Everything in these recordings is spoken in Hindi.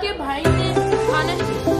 के भाई ने खाना सकते हो।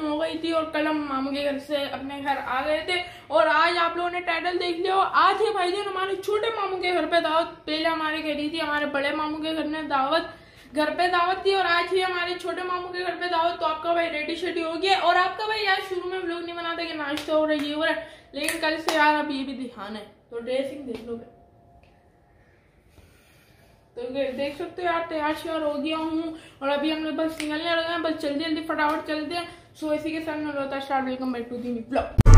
ना गई थी और कल हम मामू के घर से अपने घर आ गए थे। और आज आप लोगों ने टाइटल देख लिया आज है भाई जान हमारे छोटे मामू के घर पे दावत, पहले हमारे घर ही थी, हमारे बड़े मामू के घर में दावत घर पे दावत थी और आज ही हमारे छोटे मामू के घर पे दावत तो आपका भाई रेडी शेडी हो गया। और आपका भाई यार शुरू में व्लॉग नहीं बनाता कि नाश्ता हो रहा है, ये हो रहा है। लेकिन कल से यार अब ये भी दिखाना है तो ड्रेसिंग देख लो तो देख सकते हो यार, तैयार श्यार हो गया हूँ। और अभी हम लोग बस निकलने लगे हैं, बस जल्दी जल्दी फटाफट चलते हैं। सो इसी के साथ में start welcome back to the blog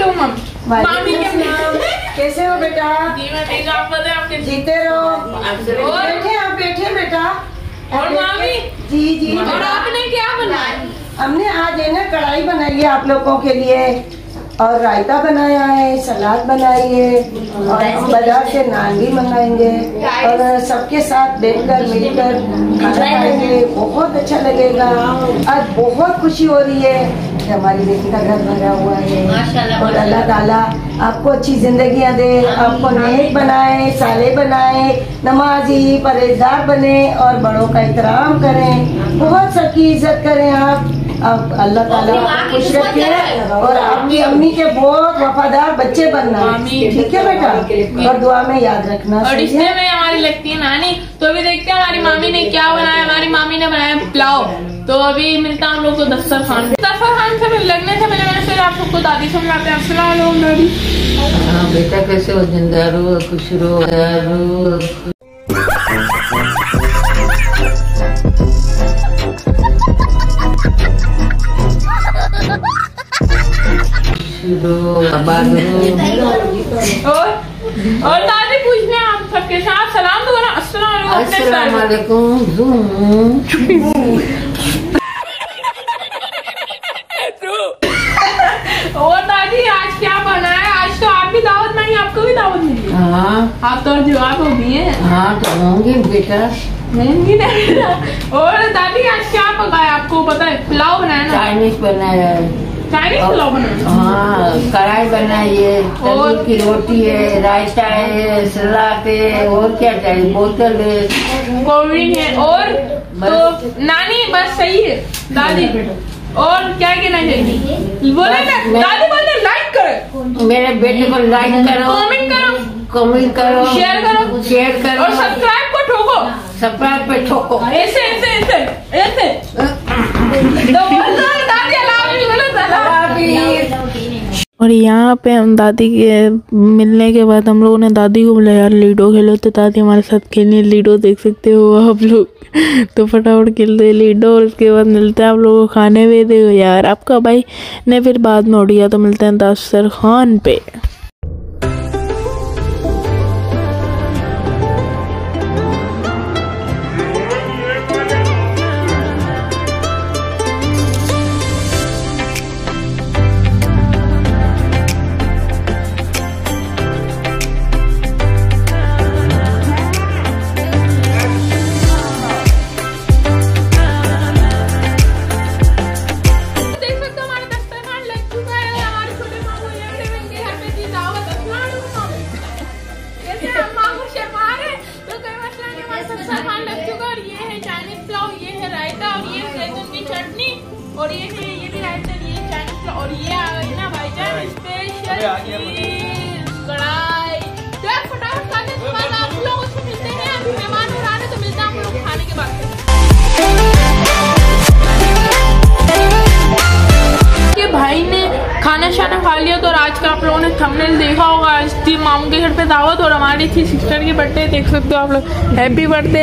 वालेकुम मामी। कैसे हो? बेटा? जी मैं ठीक आप बताएँ आपके जीते रहो। बैठे आप बैठे बेटा। और मामी? जी जी। और आपने क्या बनाया? हमने आज है ना कढ़ाई बनाई है आप लोगों के लिए। और रायता बनाया है सलाद बनाई है। और हम बाज़ार से नान भी मंगाएँगे। और सबके साथ बैठकर मिलकर खाना खाएँगे। बहुत अच्छा लगेगा। आज बहुत खुशी हो रही है। कि हमारी बेटी का घर भरा हुआ है। और अल्लाह ताला आपको अच्छी जिंदगियाँ दे आपको नेक बनाए साले बनाए नमाजी परहेजगार बने और बड़ों का एहतराम करें। बहुत सबकी इज़्ज़त करें आप। अब अल्लाह ताला आपको खुश रखे और आपकी अम्मी के बहुत वफादार बच्चे बनना। ठीक है बेटा? और दुआ में याद रखना और इसमें में हमारी लगती है नानी तो भी देखते हैं हमारी मामी ने क्या बनाया हमारी मामी ने बनाया पुलाव। तो अभी मिलता है हम लोग को दस्तर खान दस्तर खान से फिर लगने से पहले मैंने सोचा आप सबको दादी से मिलाते हैं। दादी हाँ बेटा कैसे हो? ज़िंदा रो खुश रो और और दादी पूछने आप सबके साथ तो अस्सलाम और दादी आज क्या बना है आज तो आप भी दावत मांगी आपको भी दावत मिली हाँ आप तो जवाब हो दिए हैं हाँ तो होंगे बेटा महँगी नहीं ना। और दादी आज क्या पकाया आपको पता है पुलाव बनाया ना चाइनीज़ बनाया चाइनीज़ पुलाव बनाया हाँ है तंदूर की रोटी है रायता है सलाद है और क्या चाहिए? बोतल है। कोल्ड ड्रिंक है और तो नानी बस सही है। दादी और क्या कहना चाहिए? बोले ना दादी बोले लाइक करो। मेरे बेटे को लाइक करो। कमेंट करो। कमेंट करो। शेयर करो। शेयर करो। और सब्सक्राइब को ठोको। सब्सक्राइब पे ठोको। ऐसे ऐसे ऐसे ऐसे। यहाँ पे हम दादी के मिलने के बाद हम लोगों ने दादी को बोला, यार, लीडो खेलो। तो दादी हमारे साथ खेलने, लीडो देख सकते हो आप लोग? तो फटाफट खेलते लीडो और उसके बाद मिलते हैं आप लोगों को खाने भी दे यार, आपका भाई ने फिर बाद में उड़ गया तो मिलते हैं दासर खान पे। और ये है ये भी राइट ये है चाइनीज़ पुलाव और ये आ गई ना भाईजान स्पेशल खाना खा लिया तो और आज का आप लोगों ने थंबनेल देखा होगा। आज थी मामू के घर पे दावत और हमारी थी सिस्टर की बर्थडे देख सकते हो आप लोग। हैप्पी बर्थडे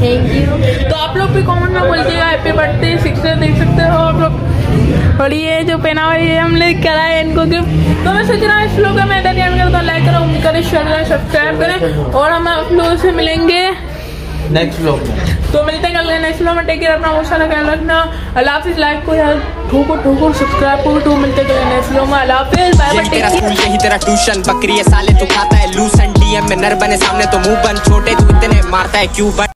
थैंक यू तो आप लोग भी कमेंट में बोल दिएगा हैप्पी बर्थडे सिस्टर देख सकते हो आप लोग। और ये जो पहना हुआ है, ये हमने करा है इनको गिफ्ट तो मैं सोच रहा हूँ इस लोग का मैं ध्यान करता हूँ लाइक करो करें शेयर करें सब्सक्राइब करें। और हम आप लोगों से मिलेंगे। नेक्स्ट ब्लॉग में। तो मिलते हैं कल नेक्स्ट में. टेक केयर अपना बहुत सारा ख्याल रखना. अल्लाह हाफिज लाइक को यार ठोको ठोको सब्सक्राइब को तो मिलते हैं नेक्स्ट वीडियो में. अल्लाह हाफिज बाय बाय टेक केयर यही तेरा ट्यूशन बकरी है, साले तू खाता है लूसन डीएम में नर बने सामने तो मुँह छोटे तू इतने मारता है, क्यों बन?